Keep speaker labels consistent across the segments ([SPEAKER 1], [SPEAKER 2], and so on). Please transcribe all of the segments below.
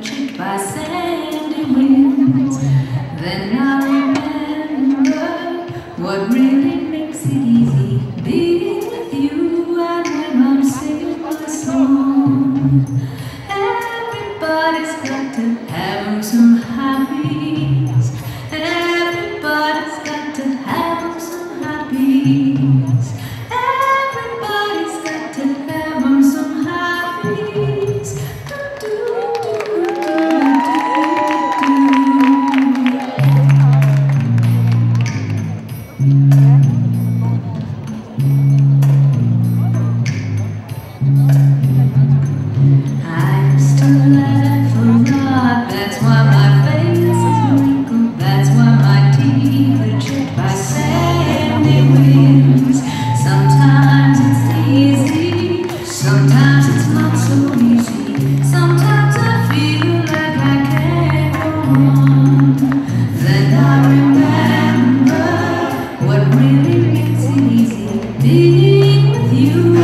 [SPEAKER 1] by sandy winds. Then I remember what really makes it easy being with you and when I'm singing my song. Everybody's got to have some hobbies. Everybody's got to have some hobbies. Sometimes it's not so easy. Sometimes I feel like I can't go on. Then I remember what really makes it easy. Being with you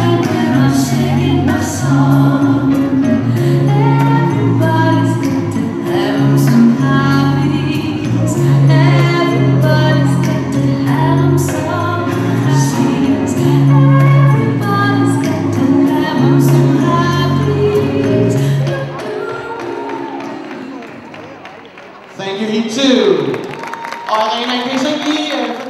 [SPEAKER 1] Thank you, Hintu. Okay, nagbisag iyan.